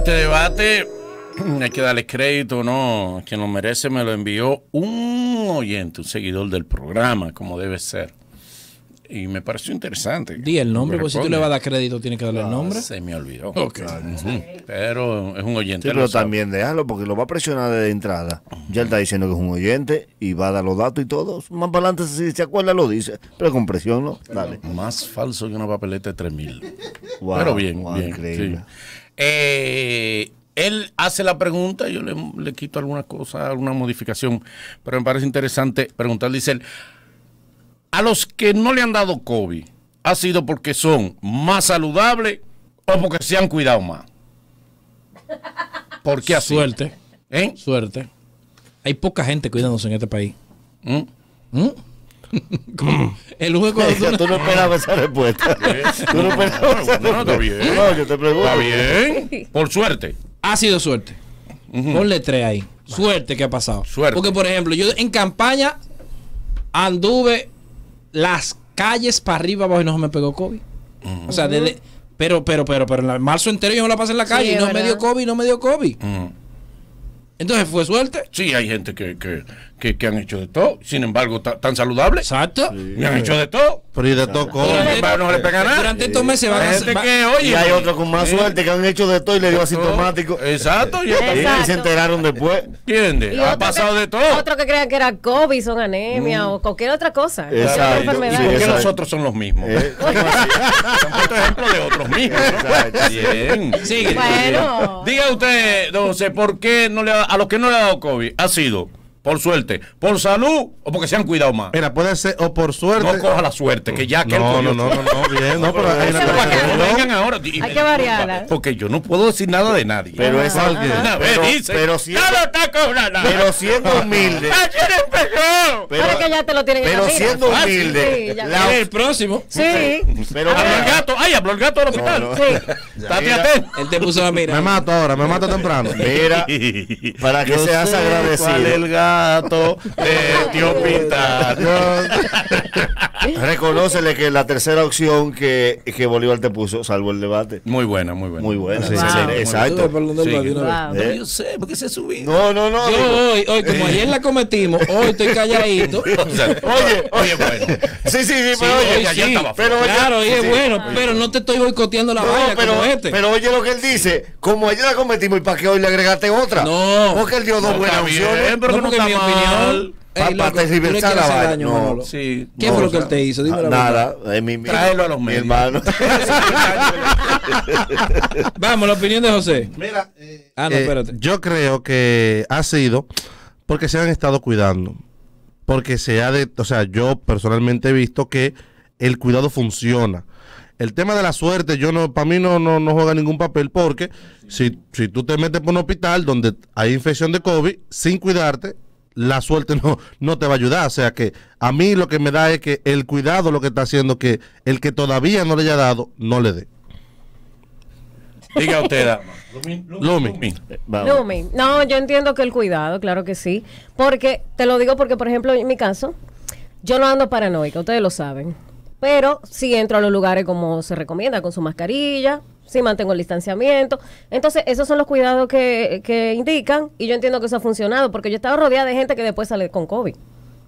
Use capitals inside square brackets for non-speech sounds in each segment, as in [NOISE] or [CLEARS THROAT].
este debate [CLEARS THROAT] hay que darle crédito, ¿no? Quien lo merece me lo envió un oyente, un seguidor del programa, como debe ser. Y me pareció interesante. Di el nombre, pues si tú le vas a dar crédito, tienes que darle el nombre. Se me olvidó. Ok. Ujú. Pero es un oyente. Sí, pero también déjalo porque lo va a presionar de entrada. Ya él está diciendo que es un oyente y va a dar los datos y todo. Más para adelante, si se acuerda, lo dice. Pero con presión, ¿no? Dale. Más falso que una papeleta de 3000. Wow, pero bien, wow, bien. increíble. sí. Eh, él hace la pregunta, yo le, le quito alguna cosa, alguna modificación, pero me parece interesante preguntar, dice él, a los que no le han dado COVID, ¿ha sido porque son más saludables o porque se han cuidado más? ¿Por qué así? Suerte, ¿Eh? suerte. Hay poca gente cuidándose en este país. ¿Mm? ¿Mm? [LAUGHS] El único Tú no esperabas esa respuesta. [LAUGHS] Tú no esperabas esa No, está bien. respuesta. No, yo te pregunto. Está bien, [LAUGHS] por suerte. ha sido suerte. Ponle tres ahí. Suerte que ha pasado. Suerte. Porque, por ejemplo, yo en campaña anduve las calles para arriba abajo y no se me pegó COVID. O sea, desde. Pero, pero, pero, pero en marzo entero yo me la pasé en la calle y no me dio COVID, no me dio COVID. Entonces fue suerte. Sí, hay gente que, que, que, que han hecho de todo, sin embargo, ta- tan saludables. Exacto. Y han hecho de todo. Pero y de. Durante- no le pega nada. Durante estos meses van a gente que, oye, Y hay otros con más eh, suerte que han hecho de todo y le dio asintomático. Exacto, y se enteraron después. entiende, Y ha pasado que- de todo. Otro que crean que era COVID, son anemia o cualquier otra cosa. Exacto. enfermedad. Sí, ¿Por qué exacto. nosotros son los mismos? Eh, [LAUGHS] ¿cómo así? Se han puesto ejemplo de otros mismos. Bien. Sigue. Bueno. Diga usted, don José, ¿por qué no le ha- a los que no le ha dado COVID ha sido por suerte, por salud o porque se han cuidado más? Mira, puede ser o por suerte. No coja la suerte, que ya que él No, no, no, no, no, bien, no, pero hay una vengan ahora. me Hay que variarla. Porque yo no puedo decir nada de nadie. Pero es alguien. Una vez Pero, dice, pero siendo, ¡No lo está cobrando! pero siendo humilde. [LAUGHS] ¡Ayer empezó! Pero, Ahora que ya te lo tienen en pero siendo Ah, sí, humilde. sí, ya. la- el próximo. Sí. pero Habló el gato. ¡Ay, habló el gato del hospital! no. Sí. Estate atento. Él te puso la Me mira. mato ahora, me mato temprano. [LAUGHS] Mira, para que seas agradecido. el gato de tío Pintar. [LAUGHS] Reconócele que la tercera opción que, que Bolívar te puso, salvo el debate, Muy buena, muy buena. muy buena. Sí, Sí, sí, sí, sí. exacto. Sí. Wow. Eh. Yo sé, porque se subió. No, no, no. digo- Yo hoy, hoy, como ayer la cometimos, hoy estoy calladito. [LAUGHS] Oye, oye, bueno. Sí, sí, sí, pero oye, que ayer sí. estaba pero oye, claro, y sí, es sí. bueno, pero no te estoy boicoteando la No, vaina pero, como este. pero oye lo que él dice, como ayer la cometimos y para que hoy le agregaste otra. No. Porque él dio dos No, buenas opciones. pero no, que no porque está mi mal. opinión. Pa- Ey, pa tergiversar la vaina, no. Sí. ¿Qué No, fue lo que sea, él te hizo? Dime la Nada, es mi, mi, Tráelo a los mi medios. hermano. verdad. [LAUGHS] Vamos, la opinión de José. Mira, Ah, no, eh, espérate. yo creo que ha sido porque se han estado cuidando. Porque se ha de, o sea, yo personalmente he visto que el cuidado funciona. El tema de la suerte, yo no, para mí no, no, no juega ningún papel porque si, si tú te metes por un hospital donde hay infección de COVID sin cuidarte, la suerte no, no te va a ayudar. O sea que a mí lo que me da es que el cuidado lo que está haciendo que el que todavía no le haya dado, no le dé. Diga usted, dama. Lumi. Vamos. Lumi. No, yo entiendo que el cuidado, claro que sí. Porque, te lo digo porque, por ejemplo, en mi caso, yo no ando paranoica, ustedes lo saben. Pero sí entro a los lugares como se recomienda, con su mascarilla, sí mantengo el distanciamiento. Entonces, esos son los cuidados que, que indican y yo entiendo que eso ha funcionado porque yo estaba rodeada de gente que después sale con COVID.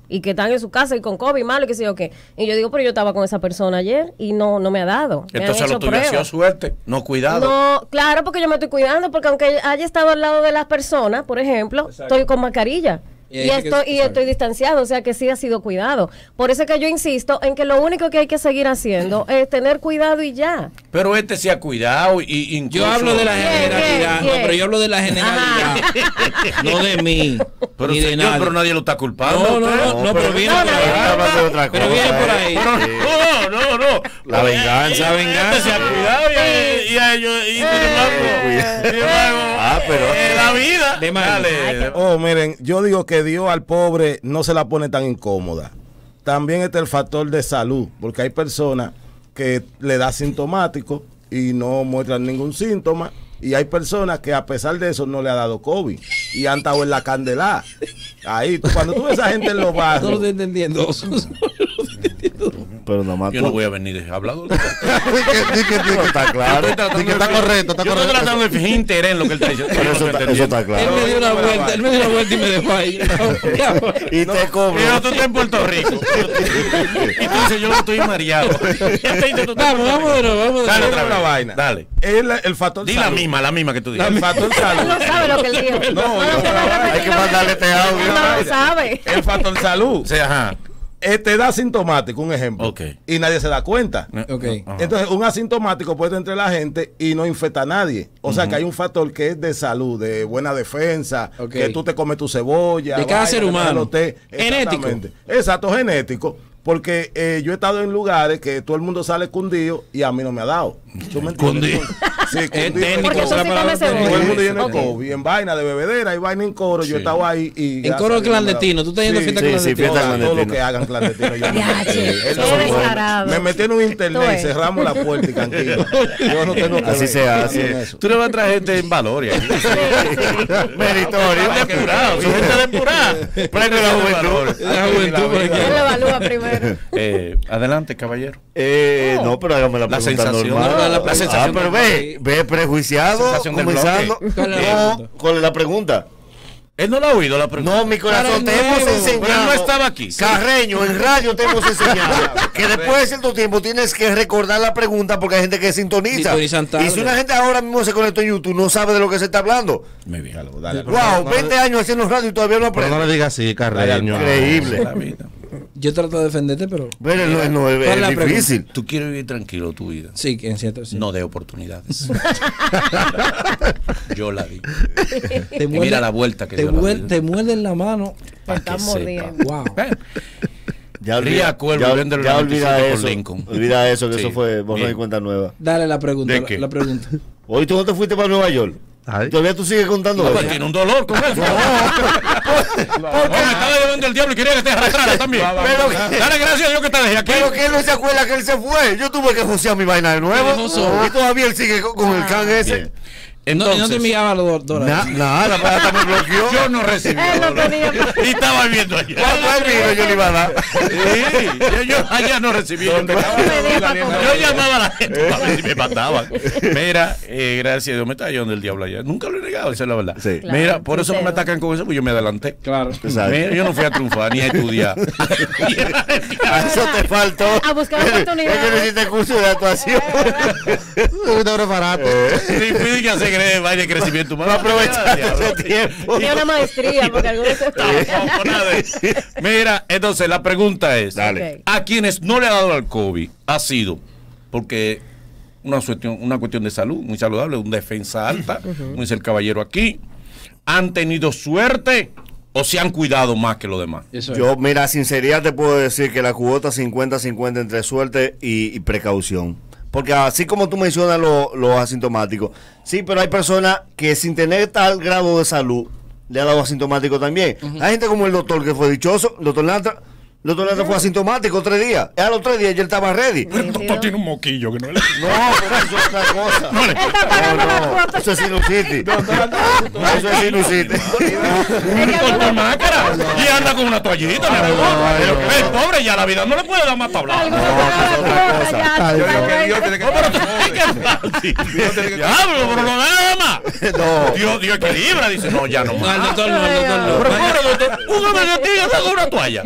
Y que están en su casa y con COVID, malo y qué sé yo qué. Y yo digo, pero yo estaba con esa persona ayer y no, no me ha dado. Me Entonces lo tuyo ha sido pruebas. suerte. No, cuidado. No, claro, porque yo me estoy cuidando, porque aunque haya estado al lado de las personas, por ejemplo, estoy con mascarilla. Y Y, hay que- estoy, y estoy distanciado, o sea que sí ha sido cuidado. Por eso es que yo insisto en que lo único que hay que seguir haciendo [CLEARS THROAT] es tener cuidado y ya. Pero este se ha cuidado y incluso... Yo hablo de la generalidad. No, pero yo hablo de la generalidad. [LAUGHS] no de mí. Pero, ni de señor, nadie. pero nadie lo está culpando. No, no, no, no, pero viene No, por ahí. Pero viene por eh. ahí. No, no, no. La venganza. La venganza. se ha cuidado y, y, a ellos- embargo, Ah, pero- eh, vida. De. Dale. Oh, miren, yo digo que Dios al pobre no se la pone tan incómoda. También está el factor de salud, porque hay personas que le da sintomático y no muestran ningún síntoma. Y hay personas que a pesar de eso no le ha dado COVID y han estado en la candela. Ahí, tú- cuando tú ves a esa gente en los No lo barrios, estoy entendiendo. [LAUGHS] Pero nada más Yo tú. no voy a venir [LAUGHS] que- Está claro. está correcto, está Yo estoy correcto. tratando de fingir interés en lo que él está diciendo. Pero eso, está, eso está Él claro. me dio una vuelta, él me dio una vuelta y me dejó ahí. [LAUGHS] Y te cobro. Pero tú estás en Puerto Rico. [LAUGHS] y tú dices, yo estoy mareado. Él Vamos, vamos de nuevo, vamos de Dale otra Una vaina. Dale. El, el factor Di la misma, la misma que tú dices. El factor salud. No sabe lo que él dijo. No, Hay que mandarle este audio. Él no sabe. El factor salud. O sea, ajá. Eh, te da asintomático, un ejemplo. Ok. Y nadie se da cuenta. Ok. Ajá. Entonces, un asintomático puede entre la gente y no infecta a nadie. O sea que hay un factor que es de salud, de buena defensa, que tú te comes tu cebolla. De cada ser humano. té. Genético. Exacto, genético. Porque eh, yo he estado en lugares que todo el mundo sale cundido y a mí no me ha dado. Cundido. Sí, cundido. técnico, Porque tú sí la palabra comes técnica. Todo el mundo cebolla. lleno de Ok. COVID, en vaina de bebedera y vaina en coro. Yo Sí. estado ahí y. En coro clandestino. Tú estás yendo a fiesta sí, sí, clandestina. fiesta Todo, todo lo que hagan clandestino. yo Eh, eso. Me metí en un internet, ves. cerramos la puerta y tranquilo. [LAUGHS] Yo no tengo que Así ver se hace. eso. Tú le vas a traer gente en valor. y. [LAUGHS] Meritorio. Gente depurada, gente depurada. Premio de la juventud. La juventud. Él evalúa primero. [LAUGHS] Eh, adelante, caballero. Eh, no, pero hágame la La pregunta sensación. normal. No, no, la ah, sensación pero del ve, ve prejuiciado, comenzando. bloque. ¿Cuál es la No, pregunta? ¿cuál es la pregunta? Él no lo ha oído la pregunta. No, mi corazón, te hemos enseñado. Pero él no estaba aquí. Carreño, en radio te hemos enseñado [LAUGHS] que después de cierto tiempo tienes que recordar la pregunta porque hay gente que sintoniza. Y si una gente ahora mismo se conectó en YouTube, no sabe de lo que se está hablando. Me vi. Dale, Wow, 20 años haciendo radio y todavía no Pero no aprende. le digas así, Carreño. Increíble. La. Yo trato de defenderte, pero. Pero no, no, es, ¿Cuál es la difícil. Tú quieres vivir tranquilo tu vida. Sí, en cierto. Sí. No de oportunidades. [LAUGHS] Yo la di. Te Y mira la vuelta que te, dio la muer- vida. te muerden la mano. Te están mordiendo. Wow. [LAUGHS] Ya Cuervo, ya, ya 95 olvida eso. Lincoln. Olvida eso, que Sí, eso fue borrón y cuenta nueva. Dale la pregunta. ¿De la, qué? la pregunta. Hoy tú no te fuiste para Nueva York. Ay. Todavía tú sigues contando no, eso. tiene un dolor con eso. [LAUGHS] Porque me estaba llevando el diablo y quería que te arrastrara también. [LAUGHS] Pero- Dale gracias a Dios que te dejé aquí. Pero que él no se acuerda que él se fue. Yo tuve que josear mi vaina de nuevo. Y todavía él sigue con, con el can ese. Bien. No, no te Entonces, enviaba los dólares. Na- Nada, la hasta me bloqueó. yo no recibí. No [LAUGHS] Y estaba viendo allá. Yo le iba a dar. Sí, yo, yo allá no recibí. Yo, yo llamaba a la gente para ver si me mandaban. Mira, eh, gracias a Dios me está llevando el diablo allá. Nunca lo he negado, esa es la verdad. Sí. Claro, Mira, por eso no me atacan con eso, pues yo me adelanté. Claro. Exacto. Mira, yo no fui a triunfar ni a estudiar. A eso te faltó. A buscar oportunidades. Es que necesitas curso de actuación. Ahorita preparaste. Ni fui a hacer de crecimiento humano. Aprovechar ese tiempo. Tiene una maestría, porque algunos. Mira, entonces la pregunta es: Dale. A quienes no le ha dado al COVID ha sido porque una cuestión, una cuestión de salud muy saludable, una defensa alta, como dice el caballero aquí, han tenido suerte o se han cuidado más que los demás. Eso. Yo, mira, sinceridad te puedo decir que la cuota 50-50 entre suerte y, y precaución. Porque así como tú mencionas lo- los asintomáticos, sí, pero hay personas que sin tener tal grado de salud le ha dado asintomático también. Hay gente como el doctor que fue dichoso, el doctor Lantra, doctor Lantra fue asintomático tres días. A los tres días ya él estaba ready. Pero el doctor tiene un moquillo que no le... No, pero eso es otra cosa. [LAUGHS] la cuota. Eso es sinusitis. Eso [LAUGHS] es sinusitis. con máscara y anda con una toallita, mi amor. Pero el pobre ya la vida no le puede dar más para hablar. Algunos se ya, pero tú qué fácil. Diablo, pero no nada más. No. Dios, Dios equilibra, dice, no, ya no más. doctor no, doctor no. Pero pobre doctor, un una toalla.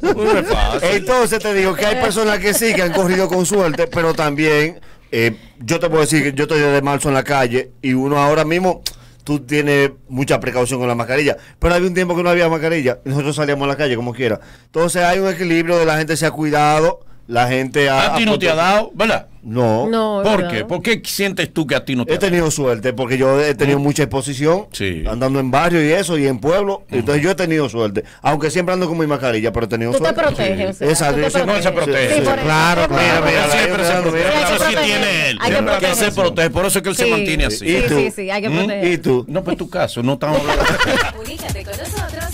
No es fácil. Entonces te digo que hay personas que sí, que han corrido con suerte, pero también eh, yo te puedo decir que yo estoy desde marzo en la calle y uno ahora mismo, tú tienes mucha precaución con la mascarilla, pero había un tiempo que no había mascarilla nosotros salíamos a la calle como quiera. Entonces hay un equilibrio de la gente se ha cuidado, la gente ha... A ti no te ha dado, ¿verdad? No. No, ¿Por ¿verdad? qué? ¿Por qué sientes tú que a ti no te He ha dado? tenido suerte porque yo he tenido mucha exposición Sí. andando en barrio y eso y en pueblo. Entonces yo he tenido suerte. Aunque siempre ando con mi mascarilla, pero he tenido Tú te suerte. proteges, o sea, Exacto, tú te siempre- No, se protege. Sí, por eso. Claro, Sí, claro. Mira, eso. siempre se ando bien. Sí, sí tiene él. Hay que Que se protege, por eso es que él se Sí. mantiene así. Sí, ¿Y tú? sí, sí, hay que ¿Mm? proteger. ¿Y tú? No, pues tu caso, no estamos [LAUGHS] hablando. Comunícate con nosotros.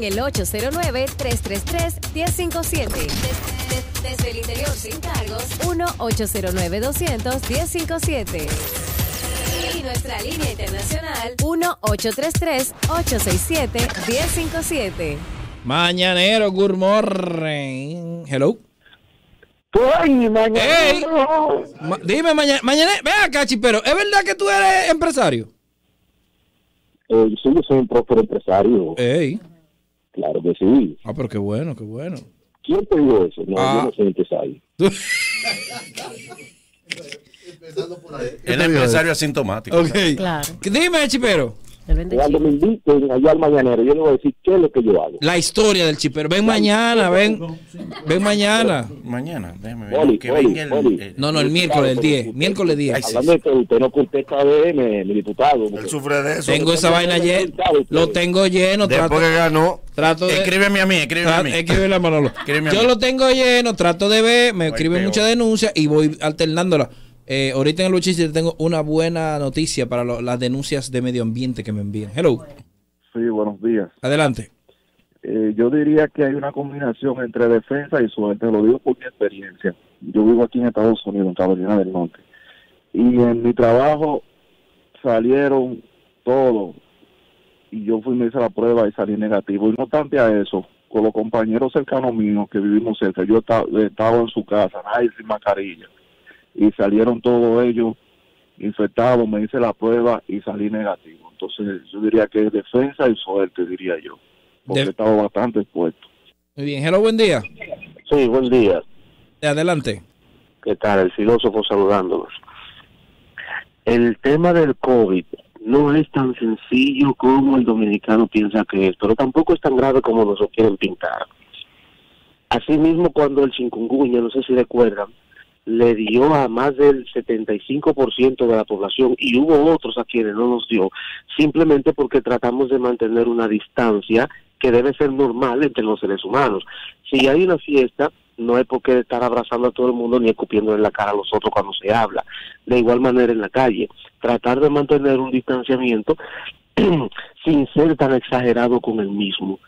En el 809-333-1057. Des- des- Desde el interior sin cargos. 1-809-200-1057. Y nuestra línea internacional. 1-833-867-1057. Mañanero, good morning. Hello. Ay, mañana. Ey. Ma- dime, mañana, mañana, ve acá, chipero, ¿es verdad que tú eres empresario? Eh, sí, yo soy un próspero empresario. Ey. Claro que sí. Ah, pero qué bueno, qué bueno. ¿Quién te dijo eso? No, Ah. yo no soy empresario. [LAUGHS] El empresario asintomático. ok. Claro. Dime, chipero. Cuando chip. me inviten allá al mañanero, yo le voy a decir qué es lo que yo hago. La historia del chipero. Ven mañana, ven. Ven mañana. Mañana, déjeme ver. Oli, que Oli, venga el, Oli. el- No, no, el miércoles, el 10. Miércoles 10. Hablando de que usted no contesta a DM, mi diputado. Él sufre de eso. Tengo esa vaina llena. Lo tengo lleno. Trato, Después que ganó, trato de. Escríbeme a mí, escríbeme a mí. escríbele a Manolo. Escríbeme a Yo mí. lo tengo lleno, trato de ver, me escriben muchas denuncias y voy alternándolas. Eh, ahorita en el Luchis tengo una buena noticia para lo- las denuncias de medio ambiente que me envían. Hello, Sí, buenos días. adelante. Eh, yo diría que hay una combinación entre defensa y suerte, lo digo por mi experiencia. Yo vivo aquí en Estados Unidos, en Carolina del Norte, y en mi trabajo salieron todos, y yo fui me hice la prueba y salí negativo. Y no obstante a eso, con los compañeros cercanos míos que vivimos cerca, yo estaba, estaba en su casa, nadie sin mascarilla, y salieron todos ellos infectados, me hice la prueba y salí negativo. Entonces yo diría que es defensa y suerte, diría yo, porque De- estado bastante expuesto. Muy bien, hello, buen día. Sí, buen día. Adelante. ¿Qué tal? El filósofo saludándolos. El tema del COVID no es tan sencillo como el dominicano piensa que es, pero tampoco es tan grave como nos lo quieren pintar. Asimismo, cuando el chikungunya, no sé si recuerdan, le dio a más del 75% de la población y hubo otros a quienes no nos dio, simplemente porque tratamos de mantener una distancia que debe ser normal entre los seres humanos. Si hay una fiesta, no hay por qué estar abrazando a todo el mundo ni escupiendo en la cara a los otros cuando se habla. De igual manera en la calle, tratar de mantener un distanciamiento [CLEARS THROAT] sin ser tan exagerado con el mismo.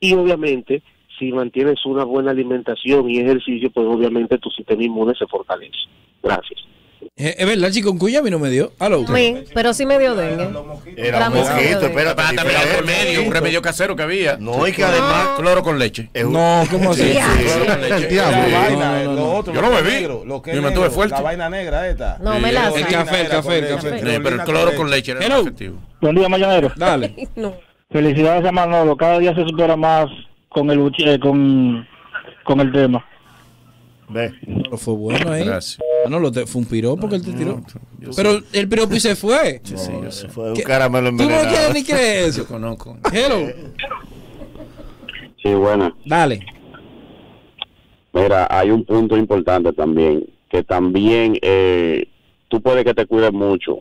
Y obviamente, si mantienes una buena alimentación y ejercicio, pues obviamente tu sistema inmune se fortalece. Gracias. Eh, Es verdad, chico, cuya a mí no me dio. Hello. Sí, pero sí me dio dengue. era La un mosquito espérate. Un remedio, un remedio casero que había. No, y que además Cloro con leche. No, ¿cómo así? Ya. Cloro con El leche. diablo. La Sí. vaina, no, no, lo no. otro, Yo es bebí. negro, lo que es Yo me mantuve negro, fuerte. La vaina negra esta. No, melaza. El café, el café, el café. Sí, pero el cloro con leche era efectivo. Buen día, mañanero. Dale. [LAUGHS] No. Felicidades a Manolo. Cada día se supera más con el eh, con, con el tema. Ve. Pero fue bueno ahí. Gracias. Manolo, te, fue un piropo porque él te tiró. Pero el piropo y se fue. Sí, yo sé. Fue un caramelo Tú no envenenado. quieres ni creer [LAUGHS] Yo conozco. Hello. Sí, bueno. Dale. Mira, hay un punto importante también, que también eh, tú puedes que te cuides mucho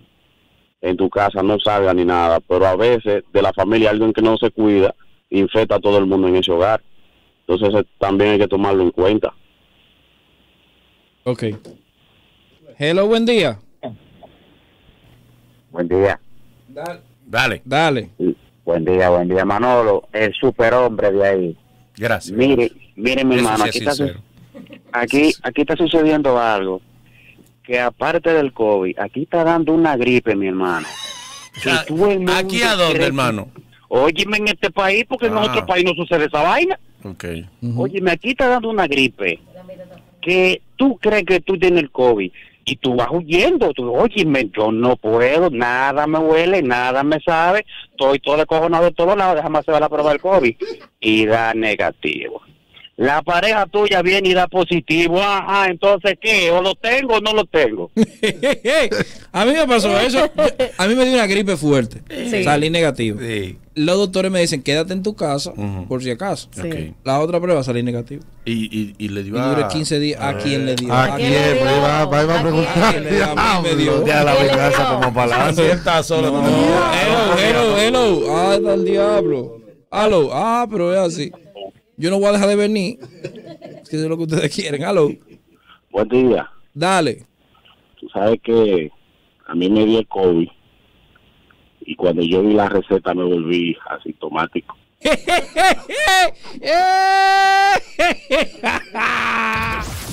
en tu casa, no salga ni nada, pero a veces de la familia alguien que no se cuida infecta a todo el mundo en ese hogar. Entonces eh, también hay que tomarlo en cuenta. Ok. Hello, buen día. Buen día. Dale, Dale. Buen día, buen día, Manolo, el superhombre de ahí. gracias. Mire, mire mi hermano, aquí es está, aquí, aquí está sucediendo algo que aparte del COVID, aquí está dando una gripe, mi hermano. Que ¿Aquí a dónde, cree- hermano? Óyeme en este país, porque en Ah. otro país no sucede esa vaina. Ok. Óyeme, aquí está dando una gripe que tú crees que tú tienes el COVID y tú vas huyendo. Tú, óyeme, yo no puedo, nada me huele, nada me sabe, estoy todo descojonado de todos lados, déjame hacer la prueba del COVID y da negativo. La pareja tuya viene y da positivo, ajá, entonces ¿qué? ¿O lo tengo o no lo tengo? [LAUGHS] a mí me pasó eso. A mí me dio una gripe fuerte. Sí. Salí negativo. Sí. Los doctores me dicen, quédate en tu casa por si acaso. Sí. La otra prueba salí negativo. Y, y, y le Y dio duré a... 15 días. ¿A quién le dio? ¿A quién? Pues iba, va- iba a ¿A preguntar. quién? A mí me dio. Ya la ¿Quién venganza como [LAUGHS] él está solo. No, no hello, hello, hello. Ah, está el diablo. Aló. Ah, pero es así. Yo no voy a dejar de venir. [LAUGHS] Si eso es lo que ustedes quieren. Aló. Buen día. Dale. Tú sabes que a mí me dio el COVID y cuando yo vi la receta me volví asintomático. [LAUGHS] [LAUGHS]